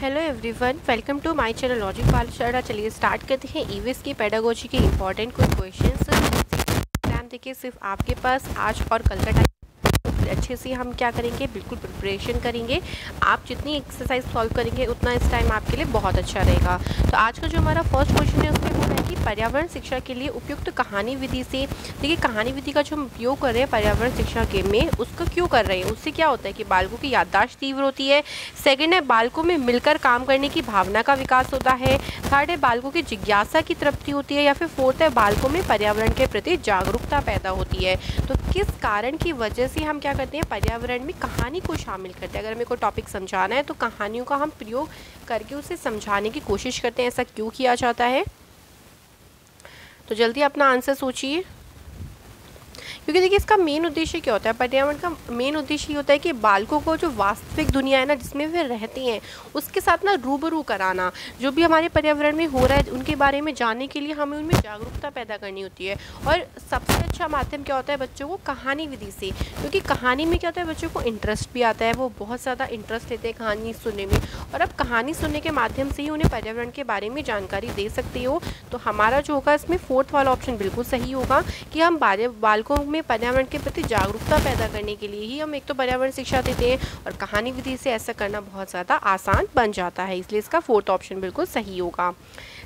Hello everyone welcome to my channel logic पालशाड़ा चलिए start करते हैं ईवीएस की पैडागोजी के इंपॉर्टेंट कुछ क्वेश्चन एग्ज़ाम देखिए सिर्फ़ आपके पास आज और कल का टाइम अच्छे से हम क्या करेंगे? बिल्कुल प्रिपरेशन करेंगे। आप जितनी एक्सरसाइज सॉल्व करेंगे, उतना इस टाइम आपके लिए बहुत अच्छा रहेगा। तो आज का जो हमारा फ़र्स्ट क्वेश्चन है, उसमें पर्यावरण शिक्षा के लिए उपयुक्त कहानी विधि से। देखिए, कहानी विधि का जो हम उपयोग कर रहे हैं पर्यावरण शिक्षा के में, उसको क्यों कर रहे हैं? उससे क्या होता है कि बालकों की याददाश्त तीव्र होती है। सेकेंड है, बालकों में मिलकर काम करने की भावना का विकास होता है। थर्ड है, बालकों की जिज्ञासा की तृप्ति होती है। या फिर फोर्थ है, बालकों में पर्यावरण के प्रति जागरूकता पैदा होती है। तो किस कारण की वजह से हम क्या करते हैं? पर्यावरण में कहानी को शामिल करते हैं। अगर हमें कोई टॉपिक समझाना है तो कहानियों का हम प्रयोग करके उसे समझाने की कोशिश करते हैं। ऐसा क्यों किया जाता है? तो जल्दी अपना आंसर सोचिए। क्योंकि देखिए, इसका मेन उद्देश्य क्या होता है? पर्यावरण का मेन उद्देश्य ये होता है कि बालकों को जो वास्तविक दुनिया है ना, जिसमें वे रहते हैं, उसके साथ ना रूबरू कराना, जो भी हमारे पर्यावरण में हो रहा है, उनके बारे में जानने के लिए हमें उनमें जागरूकता पैदा करनी होती है। और सबसे अच्छा माध्यम क्या होता है बच्चों को? कहानी विधि से। क्योंकि कहानी में क्या होता है, बच्चों को इंटरेस्ट भी आता है, वो बहुत ज़्यादा इंटरेस्ट लेते हैं कहानी सुनने में। और अब कहानी सुनने के माध्यम से ही उन्हें पर्यावरण के बारे में जानकारी दे सकते हो। तो हमारा जो होगा, इसमें फोर्थ वाला ऑप्शन बिल्कुल सही होगा कि हम बालकों में पर्यावरण के प्रति जागरूकता पैदा करने के लिए ही हम एक तो पर्यावरण शिक्षा देते हैं और कहानी विधि से ऐसा करना बहुत ज़्यादा आसान बन जाता है, इसलिए इसका फोर्थ ऑप्शन बिल्कुल सही होगा।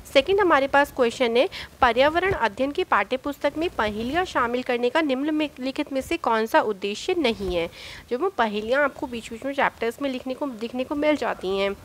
सेकंड हमारे पास क्वेश्चन है, पर्यावरण अध्ययन की पाठ्यपुस्तक में पहेलियाँ शामिल करने का निम्नलिखित में से कौन सा उद्देश्य नहीं है? जो वो पहेलियाँ आपको बीच बीच में चैप्टर्स में लिखने को, दिखने को मिल जाती हैं।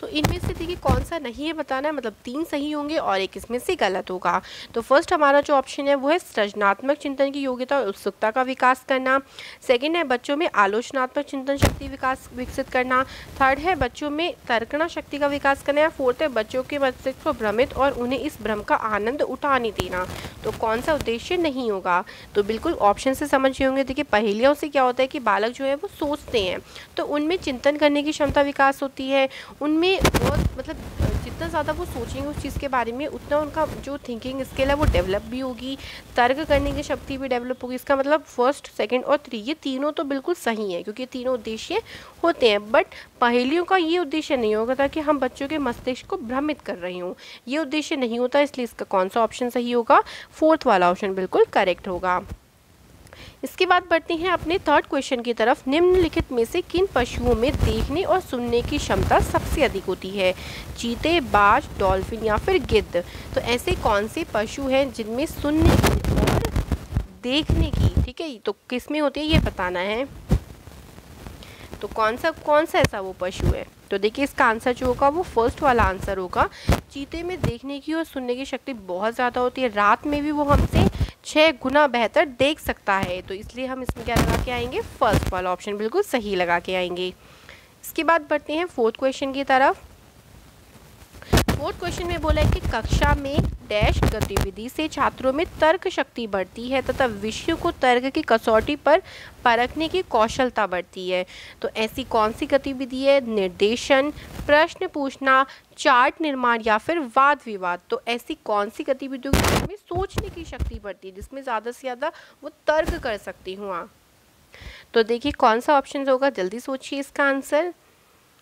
तो इनमें से देखिए कौन सा नहीं है बताना है मतलब तीन सही होंगे और एक इसमें से गलत होगा। तो फ़र्स्ट हमारा जो ऑप्शन है वो है सृजनात्मक चिंतन की योग्यता और उत्सुकता का विकास करना। सेकेंड है बच्चों में आलोचनात्मक चिंतन शक्ति विकास, विकसित करना। थर्ड है बच्चों में तर्कना शक्ति का विकास करना। फोर्थ है बच्चों के मस्तिष्क को भ्रमित और उन्हें इस भ्रम का आनंद उठाने देना। तो कौन सा उद्देश्य नहीं होगा? तो बिल्कुल ऑप्शन से समझ होंगे। देखिए पहेलियों से क्या होता है कि बालक जो है वो सोचते हैं। तो उनमें चिंतन करने की क्षमता विकास होती है। उनमें बहुत मतलब जितना ज़्यादा वो सोचेंगे उस चीज़ के बारे में, उतना उनका जो थिंकिंग स्किल है वो डेवलप भी होगी, तर्क करने की शक्ति भी डेवलप होगी। इसका मतलब फ़र्स्ट सेकंड और थ्री ये तीनों तो बिल्कुल सही है, क्योंकि तीनों उद्देश्य होते हैं। बट पहेलियों का ये उद्देश्य नहीं होगा था कि हम बच्चों के मस्तिष्क को भ्रमित कर रही हूँ। ये उद्देश्य नहीं होता, इसलिए इसका कौन सा ऑप्शन सही होगा? फोर्थ वाला ऑप्शन बिल्कुल करेक्ट होगा। इसके बाद बढ़ते हैं अपने थर्ड क्वेश्चन की तरफ़। निम्नलिखित में से किन पशुओं में देखने और सुनने की क्षमता सबसे अधिक होती है? चीते, बाज डॉल्फिन या फिर गिद्ध? तो ऐसे कौन से पशु हैं जिनमें सुनने की और देखने की, ठीक है तो किसमें होती है ये बताना है। तो कौन सा कौन सा ऐसा वो पशु है? तो देखिए इसका आंसर जो होगा वो फ़र्स्ट वाला आंसर होगा। चीते में देखने की और सुनने की शक्ति बहुत ज़्यादा होती है। रात में भी वो हमसे छः गुना बेहतर देख सकता है। तो इसलिए हम इसमें क्या लगा के आएँगे? फ़र्स्ट वाला ऑप्शन बिल्कुल सही लगा के आएँगे। इसके बाद बढ़ते हैं फोर्थ क्वेश्चन की तरफ़। फोर्थ क्वेश्चन में बोला है कि कक्षा में डैश गतिविधि से छात्रों में तर्क शक्ति बढ़ती है तथा विषयों को तर्क की कसौटी पर परखने की कौशलता बढ़ती है। तो ऐसी कौन सी गतिविधि है? निर्देशन, प्रश्न पूछना, चार्ट निर्माण या फिर वाद विवाद? तो ऐसी कौन सी गतिविधियों में सोचने की शक्ति बढ़ती है जिसमें ज़्यादा से ज़्यादा वो तर्क कर सकती हूँ? हाँ। तो देखिए कौन सा ऑप्शन होगा? जल्दी सोचिए इसका आंसर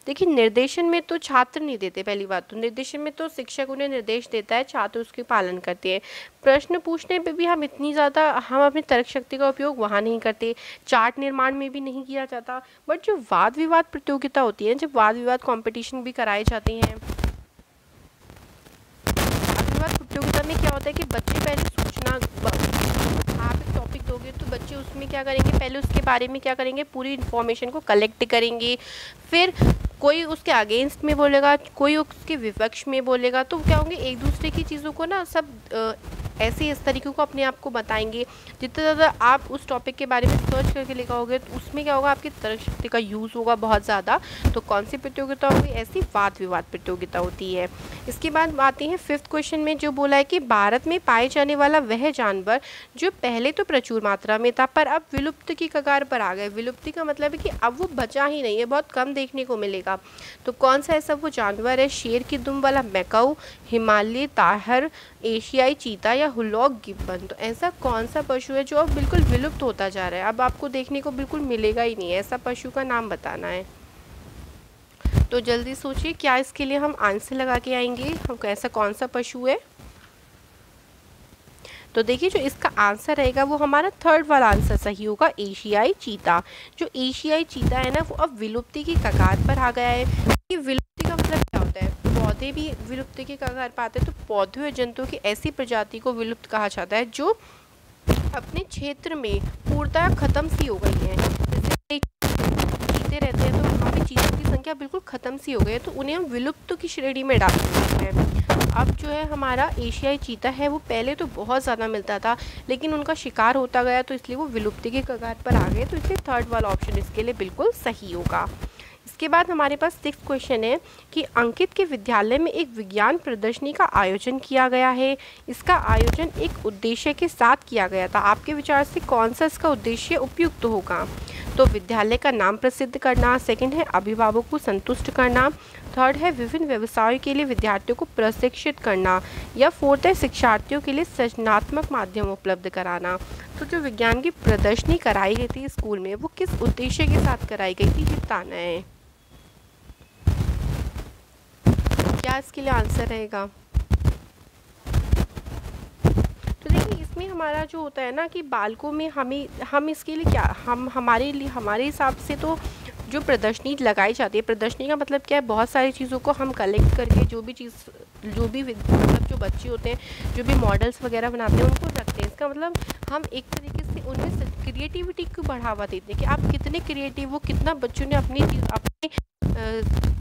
देखिए, निर्देशन में तो छात्र नहीं देते, पहली बात तो। निर्देशन में तो शिक्षक उन्हें निर्देश देता है, छात्र उसके पालन करते हैं। प्रश्न पूछने पे भी हम इतनी ज़्यादा, हम अपनी तर्क शक्ति का उपयोग वहाँ नहीं करते, चार्ट निर्माण में भी नहीं किया जाता। बट जो वाद विवाद प्रतियोगिता होती है, जब वाद विवाद कॉम्पिटिशन भी कराए जाते हैं। वाद विवाद प्रतियोगिता में क्या होता है कि बच्चे पहले सूचना दोगे तो बच्चे उसमें क्या करेंगे? पहले उसके बारे में क्या करेंगे? पूरी इन्फॉर्मेशन को कलेक्ट करेंगे। फिर कोई उसके अगेंस्ट में बोलेगा, कोई उसके विपक्ष में बोलेगा तो क्या होंगे, एक दूसरे की चीज़ों को ना सब ऐसे इस तरीके को अपने आप को बताएँगे। जितना ज़्यादा आप उस टॉपिक के बारे में सर्च करके लिखाओगे तो उसमें क्या होगा, आपकी तर्क शक्ति का यूज़ होगा बहुत ज़्यादा। तो कौन सी प्रतियोगिता होगी? ऐसी वाद विवाद प्रतियोगिता होती है। इसके बाद आते हैं फिफ्थ क्वेश्चन में जो बोला है कि भारत में पाए जाने वाला वह जानवर जो पहले तो प्रचुर मात्रा में था, पर अब विलुप्त की कगार पर आ गए। विलुप्ति का मतलब है कि अब वो बचा ही नहीं है, बहुत कम देखने को मिलेगा। तो कौन सा ऐसा वो जानवर है? शेर की दुम वाला मैकाऊ, हिमालय, ताहर, एशियाई चीता या हुलॉक गिब्बन तो ऐसा कौन सा पशु है जो अब बिल्कुल विलुप्त होता जा रहा है? अब आपको देखने को बिल्कुल मिलेगा ही नहीं। ऐसा पशु का नाम बताना है। तो जल्दी सोचिए, क्या इसके लिए हम आंसर लगा के आएँगे? हमको ऐसा कौन सा पशु है? तो देखिए, जो इसका आंसर रहेगा, वो हमारा थर्ड वाला आंसर सही होगा, एशियाई चीता। जो एशियाई चीता है ना, वो अब विलुप्ति की कगार पर आ गया है। ये विलुप्ति का मतलब क्या होता है पौधे भी विलुप्ति की कगार पर आते हैं तो पौधे और जंतुओं की ऐसी प्रजाति को विलुप्त कहा जाता है, जो अपने क्षेत्र में पूर्णतः खत्म सी हो गई है। जैसे रहते हैं तो वहाँ पे चीतों की संख्या बिल्कुल ख़त्म सी हो गई है तो उन्हें हम विलुप्त की श्रेणी में डाल सकते हैं। अब जो है हमारा एशियाई चीता है, वो पहले तो बहुत ज़्यादा मिलता था, लेकिन उनका शिकार होता गया तो इसलिए वो विलुप्ति के कगार पर आ गए तो इसलिए थर्ड वाला ऑप्शन इसके लिए बिल्कुल सही होगा। इसके बाद हमारे पास सिक्स क्वेश्चन है कि अंकित के विद्यालय में एक विज्ञान प्रदर्शनी का आयोजन किया गया है। इसका आयोजन एक उद्देश्य के साथ किया गया था। आपके विचार से कौन सा इसका उद्देश्य उपयुक्त होगा? तो विद्यालय का नाम प्रसिद्ध करना सेकंड है अभिभावक को संतुष्ट करना थर्ड है विभिन्न व्यवसायों के लिए विद्यार्थियों को प्रशिक्षित करना, या फोर्थ है शिक्षार्थियों के लिए सृजनात्मक माध्यम उपलब्ध कराना। तो जो विज्ञान की प्रदर्शनी कराई गई थी स्कूल में, वो किस उद्देश्य के साथ कराई गई थी, ये बताना है। क्या इसके लिए आंसर रहेगा? तो देखिए, इसमें हमारा जो होता है ना कि बालकों में हमें, हम इसके लिए क्या, हम, हमारे लिए, हमारे हिसाब से तो जो प्रदर्शनी लगाई जाती है, प्रदर्शनी का मतलब क्या है, बहुत सारी चीज़ों को हम कलेक्ट करके जो भी चीज़, जो भी मतलब जो बच्चे होते हैं, जो भी मॉडल्स वगैरह बनाते हैं, उनको रखते हैं। इसका मतलब हम एक तरीके से उनमें क्रिएटिविटी को बढ़ावा देते हैं कि आप कितने क्रिएटिव हो, कितना बच्चों ने अपनी अपने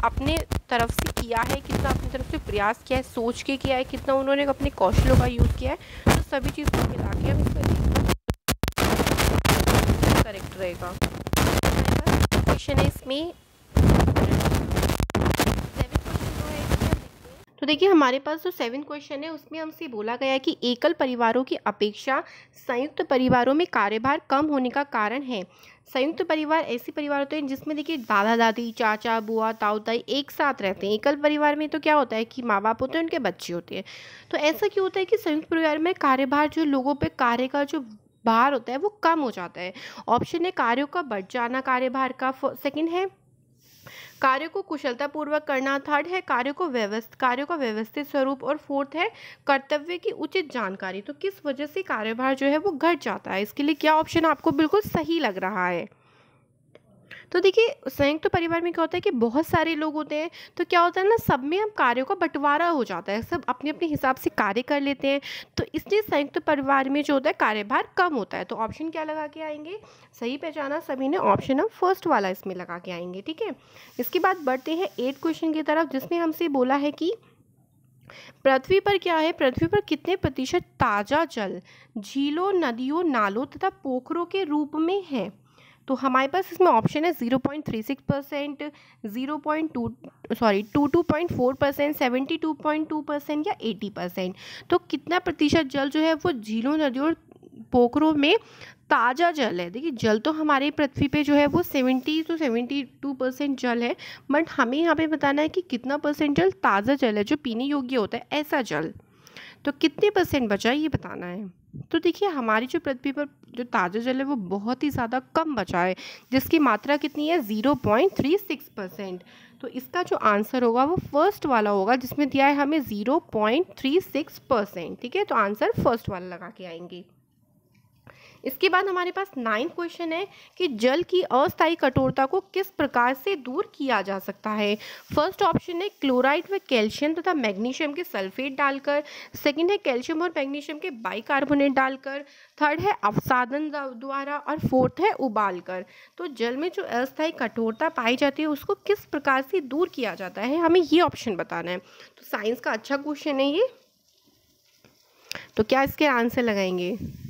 अपने तरफ़ से किया है, कितना अपनी तरफ़ से प्रयास किया है, सोच के किया है, कितना उन्होंने अपने कौशलों का यूज़ किया है तो सभी चीज़ को मिला के हम इसका करेक्ट रहेगा। क्वेश्चन है इसमें तो देखिए, हमारे पास जो सेवन क्वेश्चन है, उसमें हमसे बोला गया है कि एकल परिवारों की अपेक्षा संयुक्त परिवारों में कार्यभार कम होने का कारण है। संयुक्त परिवार ऐसे परिवार होते हैं जिसमें देखिए, दादा, दादी, चाचा, बुआ, ताऊ, ताई एक साथ रहते हैं। एकल परिवार में तो क्या होता है कि माँ बाप होते हैं, उनके बच्चे होते हैं। तो ऐसा क्यों होता है कि संयुक्त परिवार में कार्यभार जो लोगों पर कार्य का जो भार होता है, वो कम हो जाता है? ऑप्शन है कार्यों का बढ़ जाना, कार्यभार का सेकंड है कार्य को कुशलतापूर्वक करना थर्ड है, कार्य को व्यवस्थित कार्य का व्यवस्थित स्वरूप और फोर्थ है, कर्तव्य की उचित जानकारी। तो किस वजह से कार्यभार जो है वो घट जाता है? इसके लिए क्या ऑप्शन आपको बिल्कुल सही लग रहा है? तो देखिए, संयुक्त तो परिवार में क्या होता है कि बहुत सारे लोग होते हैं तो क्या होता है ना, सब में हम कार्यों का बंटवारा हो जाता है। सब अपने अपने हिसाब से कार्य कर लेते हैं तो इसलिए संयुक्त तो परिवार में जो होता है, कार्यभार कम होता है। तो ऑप्शन क्या लगा के आएँगे? सही पहचाना, सभी ने ऑप्शन हम फ़र्स्ट वाला इसमें लगा के आएँगे, ठीक है? इसके बाद बढ़ते हैं एट क्वेश्चन की तरफ़, जिसमें हमसे बोला है कि पृथ्वी पर क्या है? पृथ्वी पर कितने प्रतिशत ताज़ा जल झीलों, नदियों, नालों तथा पोखरों के रूप में है? तो हमारे पास इसमें ऑप्शन है zero point three six percent zero point two sorry two two point four percent seventy two point two percent या एटी परसेंट तो कितना प्रतिशत जल जो है वो झीलों, नदियों और पोखरों में ताज़ा जल है? देखिए, जल तो हमारे पृथ्वी पे जो है वो seventy two seventy two percent जल है बट हमें यहाँ पे बताना है कि कितना परसेंट जल ताज़ा जल है, जो पीने योग्य होता है, ऐसा जल। तो कितने परसेंट बचा ये बताना है? तो देखिए, हमारी जो पृथ्वी पर जो ताज़ा जल है, वो बहुत ही ज़्यादा कम बचा है, जिसकी मात्रा कितनी है? Zero point three six percent तो इसका जो आंसर होगा, वो फ़र्स्ट वाला होगा, जिसमें दिया है हमें zero point three six percent ठीक है? तो आंसर फ़र्स्ट वाला लगा के आएँगे। इसके बाद हमारे पास नाइन्थ क्वेश्चन है कि जल की अस्थायी कठोरता को किस प्रकार से दूर किया जा सकता है? फ़र्स्ट ऑप्शन है क्लोराइड व कैल्शियम तथा मैग्नीशियम के सल्फेट डालकर। सेकंड है कैल्शियम और मैग्नीशियम के बाइकार्बोनेट डालकर। थर्ड है अवसादन द्वारा और फोर्थ है उबालकर। तो जल में जो अस्थायी कठोरता पाई जाती है, उसको किस प्रकार से दूर किया जाता है? हमें ये ऑप्शन बताना है। तो साइंस का अच्छा क्वेश्चन है ये। तो क्या इसके आंसर लगाएँगे?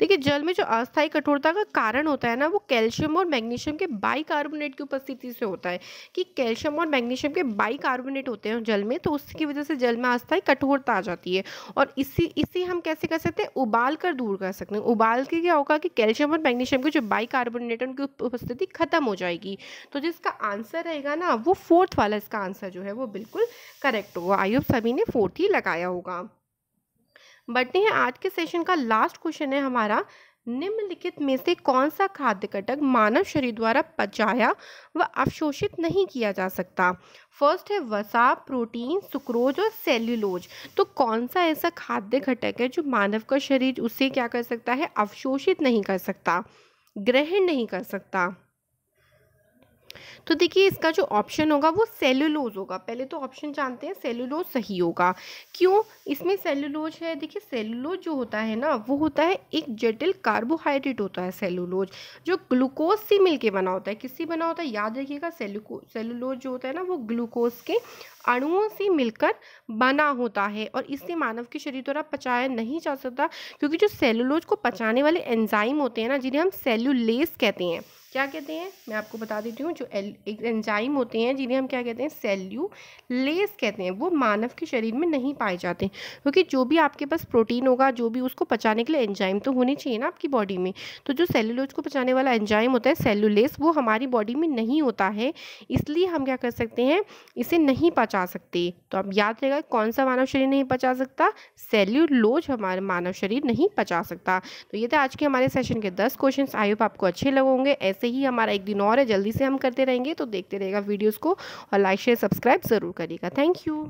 देखिए, जल में जो अस्थायी कठोरता का कारण होता है ना, वो कैल्शियम और मैग्नीशियम के बाई कार्बोनेट की उपस्थिति से होता है। कि कैल्शियम और मैग्नीशियम के बाई कार्बोनेट होते हैं जल में तो उसकी वजह से जल में अस्थायी कठोरता आ जाती है। और इसी इसी हम कैसे कर सकते हैं? उबाल कर दूर कर सकते हैं। उबाल के क्या होगा कि कैल्शियम और मैग्नीशियम के जो बाई कार्बोनेट उनकी उपस्थिति खत्म हो जाएगी। तो जिसका आंसर रहेगा ना, वो फोर्थ वाला इसका आंसर जो है, वो बिल्कुल करेक्ट होगा। आई होप सभी ने फोर्थ ही लगाया होगा। बढ़ते हैं। आज के सेशन का लास्ट क्वेश्चन है हमारा, निम्नलिखित में से कौन सा खाद्य घटक मानव शरीर द्वारा पचाया व अवशोषित नहीं किया जा सकता? फ़र्स्ट है वसा प्रोटीन सुक्रोज और सेल्यूलोज तो कौन सा ऐसा खाद्य घटक है जो मानव का शरीर उसे क्या कर सकता है? अवशोषित नहीं कर सकता, ग्रहण नहीं कर सकता। तो देखिए, इसका जो ऑप्शन होगा वो सेलुलोज होगा। पहले तो ऑप्शन जानते हैं सेलुलोज सही होगा। क्यों? इसमें सेलुलोज है, देखिए सेलुलोज जो होता है ना, वो होता है, एक जटिल कार्बोहाइड्रेट होता है सेलुलोज जो ग्लूकोज से मिलके बना होता है। किससे बना होता है? याद रखिएगा सेलुको सेलुलोज जो होता है ना, वो ग्लूकोज के अणुओं से मिलकर बना होता है और इससे मानव के शरीर द्वारा पचाया नहीं जा सकता क्योंकि जो सेलुलोज को पचाने वाले एंजाइम होते हैं ना, जिन्हें हम सेल्यूलेस कहते हैं, क्या कहते हैं? मैं आपको बता देती हूँ, जो एक एंजाइम होते हैं, जिन्हें हम क्या कहते हैं? सेल्यू लेस कहते हैं, वो मानव के शरीर में नहीं पाए जाते क्योंकि जो भी आपके पास प्रोटीन होगा, जो भी उसको पचाने के लिए एंजाइम तो होनी चाहिए ना आपकी बॉडी में तो जो सेल्यूलोज को पचाने वाला एंजाइम होता है सेल्यूलेस वो हमारी बॉडी में नहीं होता है, इसलिए हम क्या कर सकते हैं, इसे नहीं पचा सकते। तो आप याद रहेगा, कौन सा मानव शरीर नहीं पचा सकता? सेल्यूलोज हमारे मानव शरीर नहीं पचा सकता। तो ये थे आज के हमारे सेशन के दस क्वेश्चन आई होप आपको अच्छे लगे होंगे। ऐसे ही हमारा एक दिन और है, जल्दी से हम करते रहेंगे। तो देखते रहेगा वीडियोज़ को और लाइक शेयर सब्सक्राइब ज़रूर करिएगा। Thank you